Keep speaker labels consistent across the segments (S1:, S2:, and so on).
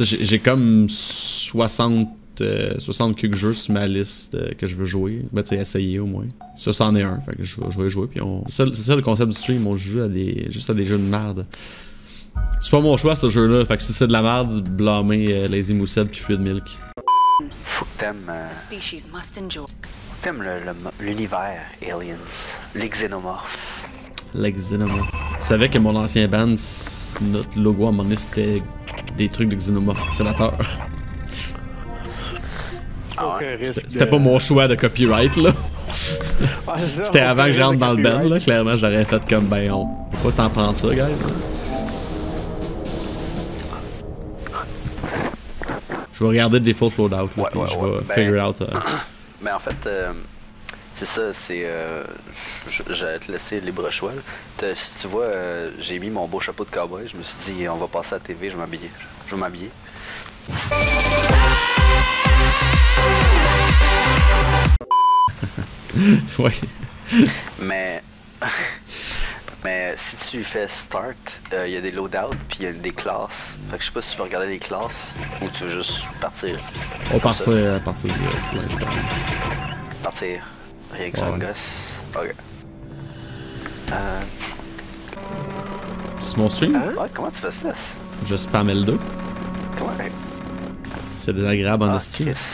S1: J'ai- comme 60, euh, 60 quelques jeux sur ma liste euh, que je veux jouer. Ben, tu sais, essayer au moins. Ça, c'en est un. Fait que je vais, je vais y jouer. Puis on... C'est ça, le concept du stream. On joue à des, juste à des jeux de merde. C'est pas mon choix, ce jeu-là. Fait que si c'est de la merde, blâmer euh, Lazy Moussette puis Fluid Milk.
S2: Faut que t'aimes euh,
S3: The species must endure.
S2: t'aimes le- le mo- l'univers Aliens, les xénomorphes.
S1: La Xenomorph. Tu savais que mon ancien band, notre logo à un moment donné, c'était des trucs de Xenomorph prédateur.
S2: Ah ouais?
S1: C'était pas mon choix de copyright, là. C'était avant que je rentre dans le band, là. Clairement, je l'aurais fait comme, ben, on peut pas t'en prendre ça, guys. hein. Je vais regarder des default loadout, là,
S2: Ouais,
S1: puis
S2: ouais,
S1: je
S2: ouais.
S1: vais
S2: Ben-
S1: figure out. euh,
S2: Mais en fait, euh, c'est ça, c'est. Euh, J'allais te laisser libre choix. Si tu vois, euh, j'ai mis mon beau chapeau de cowboy. Je me suis dit, on va passer à la TV, je vais m'habiller. Je vais m'habiller.
S1: ouais.
S2: Mais. Mais si tu fais start, euh, il y a des loadouts, puis il y a des classes. Fait que je sais pas si tu veux regarder les classes ou tu veux juste partir.
S1: On partir à partir direct pour l'instant.
S2: Partir. Rien que sur
S1: Ouais.
S2: le gosse. Ok. Euh,
S1: C'est mon stream?
S2: ouais, comment tu fais ça?
S1: Je spam L2.
S2: Comment?
S1: C'est désagréable en
S2: Ah,
S1: estime.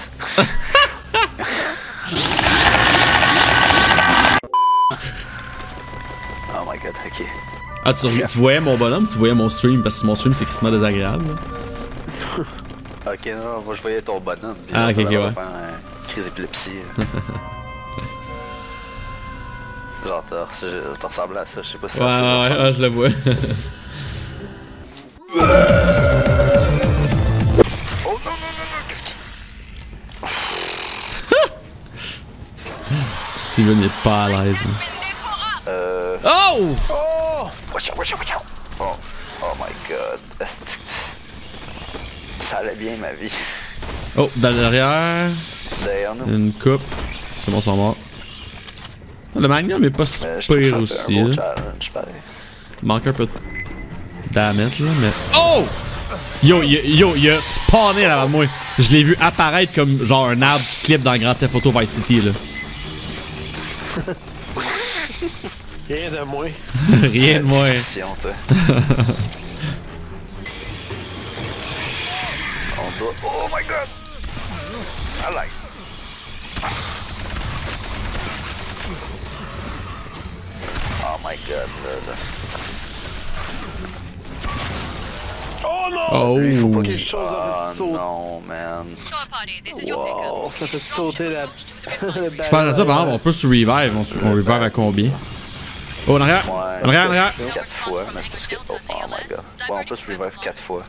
S2: Oh my god, ok.
S1: Ah, tu, tu voyais mon bonhomme, tu voyais mon stream, parce que mon stream c'est crissement désagréable.
S2: Ok, non, moi je voyais ton bonhomme. puis
S1: Ah, ok, ok, ouais.
S2: faire crise d'épilepsie. Genre, t'as- ressembles à ça, je sais pas si
S1: Ouais,
S2: ça
S1: ouais, ouais, je le vois.
S2: Oh non, non, non, non, qu'est-ce qui.
S1: Steven est pas à l'aise. là.
S2: Euh.
S1: Oh!
S2: Oh! Watch out, watch out, watch out! Oh, oh my god. Ça allait bien ma vie.
S1: Oh, dans l'arrière,
S2: Derrière nous.
S1: une coupe. C'est bon, ils sont morts. Le Magnum est pas si pire aussi.
S2: un
S1: là. manque un peu de damage, là, mais. Oh! Yo, il a- yo, il a spawné là moi. Je l'ai vu apparaître comme genre un arbre qui clip dans Grand Theft Auto Vice City, là.
S4: Rien de moins.
S1: Rien de moins.
S2: On doit. Oh my god! I like. Oh.
S4: Oh non!
S1: Oh!
S4: Lui, faut pas quelque chose
S2: Oh
S4: a fait sauter.
S2: non, man.
S4: Wow, ça fait sauter la.
S1: Je pense à ça, par exemple, on peut se revive. On, se- on revive à combien? Oh, en arrière!
S2: Ouais.
S1: En arrière, en arrière!
S2: 4 fois, mais que. Oh, oh my god. Ouais, on peut se revive 4 fois.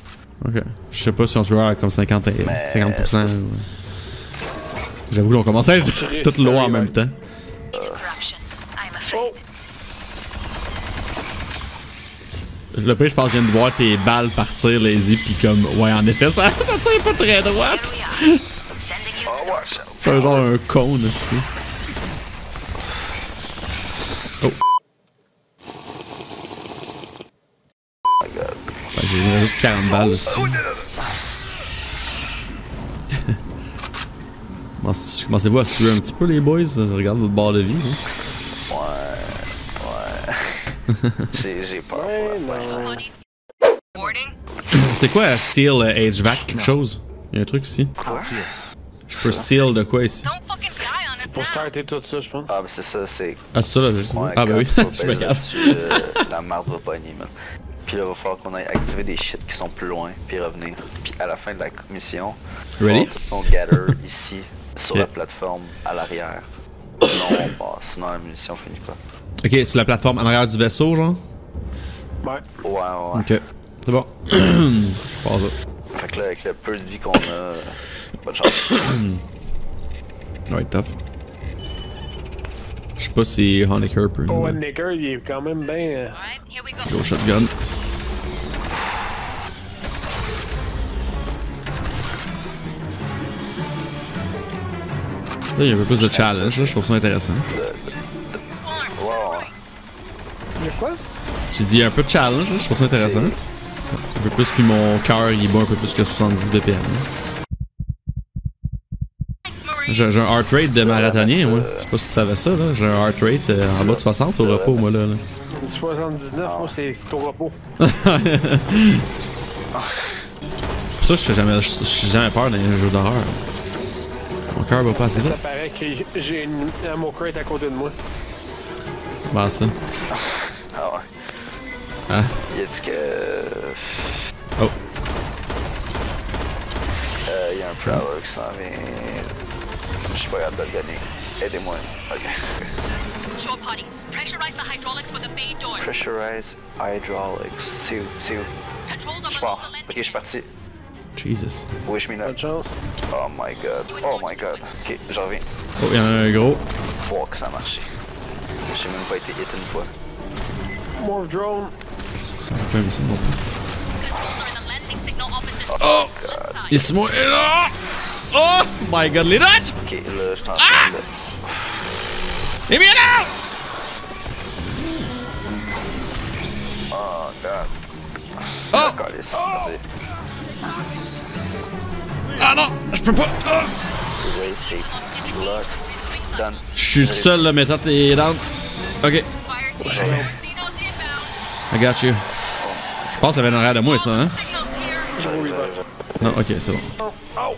S1: Ok. Je sais pas si on se revive à comme 50, et-
S2: Mais-
S1: 50%. ou- J'avoue qu'on commence à être
S4: Triste,
S1: tout loin en même temps.
S3: Corruption, I'm
S1: Le pire, je pense que je viens de voir tes balles partir, lazy, pis comme, ouais, en effet, ça, ça tire pas très droite. C'est un genre un cône, aussi. Oh. Ouais, J'ai juste 40 balles aussi. Commence- Commencez-vous à suer un petit peu, les boys? Regarde votre barre de vie. hein.
S2: J'ai peur. Pour la.
S1: C'est quoi, Seal euh, HVAC, quelque chose? Il y a un truc ici?
S2: Quoi?
S1: Je peux seal de quoi ici?
S4: Pour starter tout ça, je pense.
S2: Ah, mais c'est ça, c'est.
S1: Ah, c'est ça, là, juste.
S2: Ouais,
S1: ah, bah oui,
S2: baiser
S1: regarde.
S2: là-dessus, euh, la marde va pogner, man. Puis là, il va falloir qu'on aille activer des shit qui sont plus loin, puis revenir. Puis à la fin de la mission,
S1: Ready?
S2: on gather ici, sur la plateforme, à l'arrière. Sinon, on passe, sinon la mission finit pas.
S1: Ok, sur la plateforme en arrière du vaisseau, genre?
S4: Ouais.
S2: Ouais, ouais.
S1: Ok. C'est bon. je passe ça.
S2: Fait que là, avec le peu de vie qu'on a, euh, bonne chance.
S1: Ouais, tough. Je sais pas si Honecker peut nous...
S4: Owen Nicker, il est quand même bien. euh.
S3: Go
S1: shotgun. Là, il y a un peu plus de challenge, là, je trouve ça intéressant.
S4: Quoi?
S1: J'ai dit un peu de challenge, là, je trouve ça intéressant. un peu plus, puis mon cœur il bat un peu plus que 70 BPM. J'ai un heart rate de marathonien, moi. Je sais pas si tu savais ça, là. J'ai un heart rate euh, en bas de 60 au repos, moi, là. là.
S4: 79, moi, c'est au repos.
S1: Pour ça, je fais jamais, je, je suis jamais peur dans les jeux d'horreur. Mon cœur va pas assez
S4: Ça
S1: vite.
S4: paraît que j'ai une ammo crate à côté de moi.
S1: Bah, ça.
S2: Ah ouais. Il a dit que.
S1: Oh.
S2: Euh, il y a un Prowler qui s'en vient. Je suis pas capable de le gagner. Aidez-moi. Ok.
S3: Short party. Pressurize the hydraulics for the bay door.
S2: Pressurize hydraulics. C'est où? C'est où?
S3: Controls
S2: Je
S3: are
S2: pars. Ok,
S3: landing.
S2: je suis parti.
S1: Jesus.
S2: Wish me
S4: Bonne
S2: Oh my god. Oh my god. Ok, j'en reviens.
S1: Oh, il y en a un gros.
S2: Voir que ça a marché. J'ai même pas été hit une fois.
S4: Morph drone.
S1: J'ai pas vu ça non plus.
S3: Controls are in the landing signal opposite.
S1: Oh!
S3: Left side.
S1: Laisse-moi. là! Oh my god, les dodge!
S2: Ok, là, je t'en
S1: Ah!
S2: train de.
S1: Les bien là!
S2: Oh god.
S1: Oh!
S2: Calice. Vas-y.
S1: Ah non! Je peux pas! Ah!
S2: Désolé, c'est Lux. Done.
S1: Je suis tout seul là, mais toi t'es down. Ok,
S3: Fire team. Casinos inbound.
S1: I got you. Je pense qu'il y avait en arrière de moi ça, hein? Non, ok, c'est bon.
S4: Oh.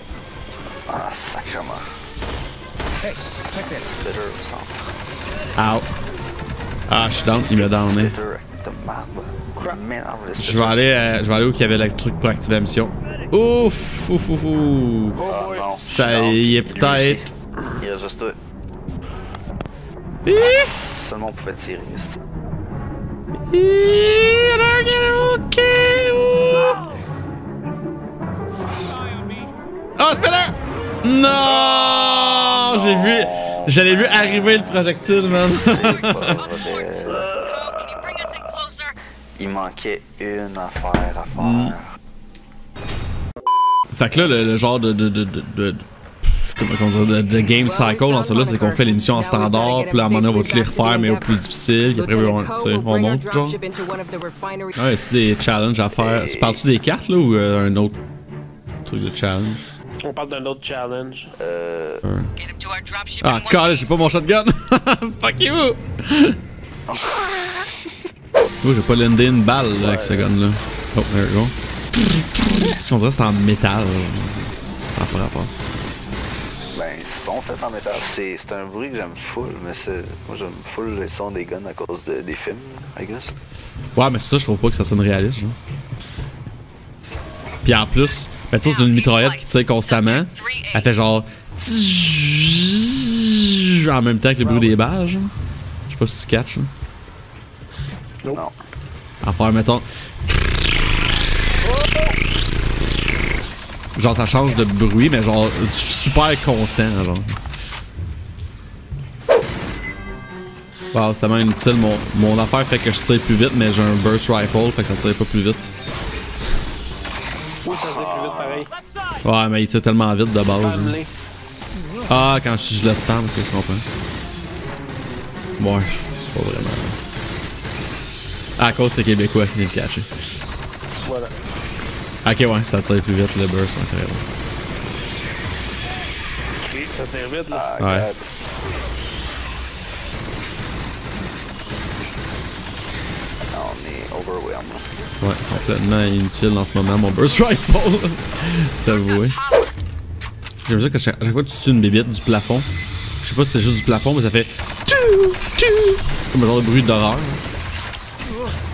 S2: Ah, sacrement.
S5: Hey, check this.
S1: Ow. Ah, je suis down, il me down, hein. Je vais aller, euh, je vais aller où il y avait le truc pour activer la mission. Ouf, ouf, ouf, ouf.
S2: Non,
S1: Ça y est peut-être.
S2: Il juste.
S1: Hi,
S2: Seulement on pouvait tirer.
S1: J'avais vu arriver le projectile, man.
S2: Il manquait une affaire à faire.
S1: Fait que là, le, le genre de. de, de, de, de- game cycle dans ça là, c'est qu'on fait l'émission en standard, puis là, à un moment donné, on va tout les refaire, mais au plus difficile, puis après, on, on monte, genre. Ouais, tu des challenges à faire. Tu parles-tu des cartes, là, ou euh, un autre truc de challenge?
S4: On parle d'un autre challenge.
S2: Euh.
S3: Dropship
S1: Ah,
S3: piece.
S1: j'ai pas mon shotgun! Fuck you! Oh, j'ai pas landé une balle là, avec ce gun-là. Oh, there you go. On dirait que c'est en métal. Ça a pas rapport.
S2: Ben, ils sont faits en métal. C'est c'est un bruit que j'aime full, mais c'est. Moi, j'aime full le son des guns à cause de- des films, I guess.
S1: Ouais, mais ça, je trouve pas que ça sonne réaliste, genre. Puis en plus, ben, toi, t'as une mitraillette qui tire constamment. Elle fait genre. En même temps que le bruit des balles. Je sais pas si tu catches.
S4: Nope.
S2: Non.
S1: À faire, mettons. Genre, ça change de bruit, mais genre, super constant, genre. Wow, c'est tellement inutile. Mon, mon affaire fait que je tire plus vite, mais j'ai un burst rifle, fait que ça tire pas plus vite.
S4: Plus vite pareil.
S1: Ouais, mais il tire tellement vite de base. hein. Ah, quand je, je le spam, que je comprends. Ouais, pas vraiment. Ah, à cause c'est québécois qui vient de catcher.
S4: Voilà.
S1: Ok, ouais, ça tire plus vite le burst, ouais.
S4: Ok, ça tire vite là.
S2: Ah,
S1: Ouais.
S2: God. On est overwhelmed.
S1: Ouais, complètement inutile en ce moment, mon burst rifle. T'avouer. J'aime ça que chaque, à chaque fois que tu tues une bébite du plafond, je sais pas si c'est juste du plafond, mais ça fait. tu, tu, Comme un genre de bruit d'horreur.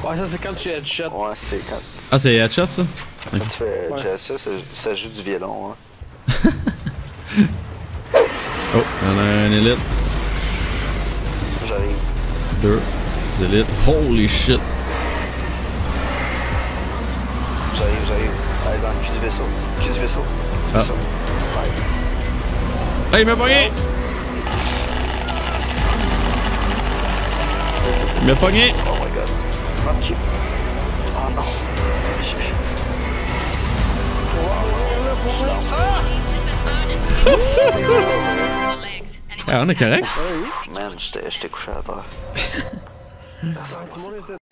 S4: Ouais, ça c'est quand tu headshot.
S2: Ouais, c'est quand,
S1: Ah, c'est headshot ça?
S2: quand tu fais
S4: Ouais.
S2: ça, ça, ça joue du violon. Hein.
S1: Oh, y'en a un élite,
S2: J'arrive.
S1: deux élites. Holy shit!
S2: J'arrive, j'arrive. Allez, du vaisseau. Cul du vaisseau.
S1: Ah.
S2: vaisseau. Ouais.
S1: Hey, il m'a pogné! Il m'a pogné!
S2: Oh my god. You. Oh non.
S1: Ah, on est correct?
S2: Man, j'étais j'étais couché à terre.